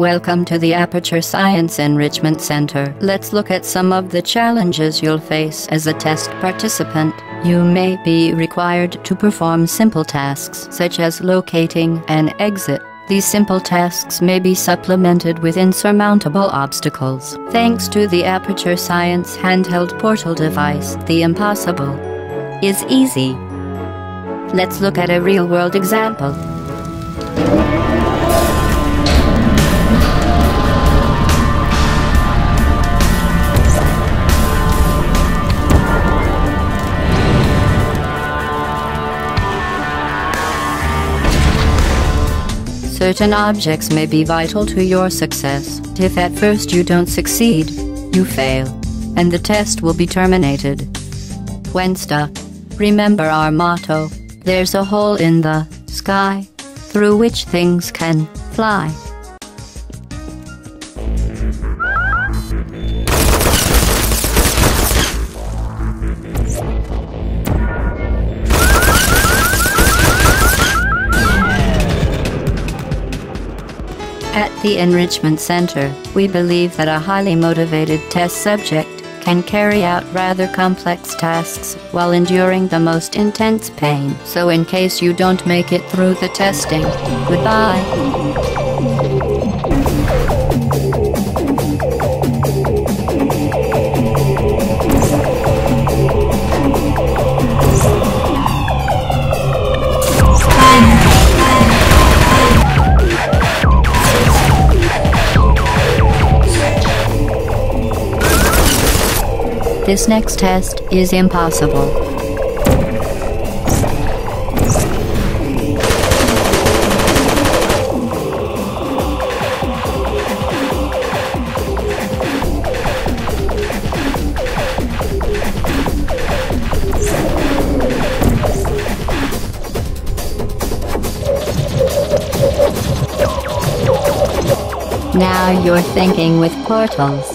Welcome to the Aperture Science Enrichment Center. Let's look at some of the challenges you'll face as a test participant. You may be required to perform simple tasks such as locating an exit. These simple tasks may be supplemented with insurmountable obstacles. Thanks to the Aperture Science handheld portal device, the impossible is easy. Let's look at a real-world example. Certain objects may be vital to your success. If at first you don't succeed, you fail, and the test will be terminated. When stuck, remember our motto there's a hole in the sky through which things can fly. At the Enrichment Center, we believe that a highly motivated test subject can carry out rather complex tasks while enduring the most intense pain. So in case you don't make it through the testing, goodbye. This next test is impossible. Now you're thinking with portals.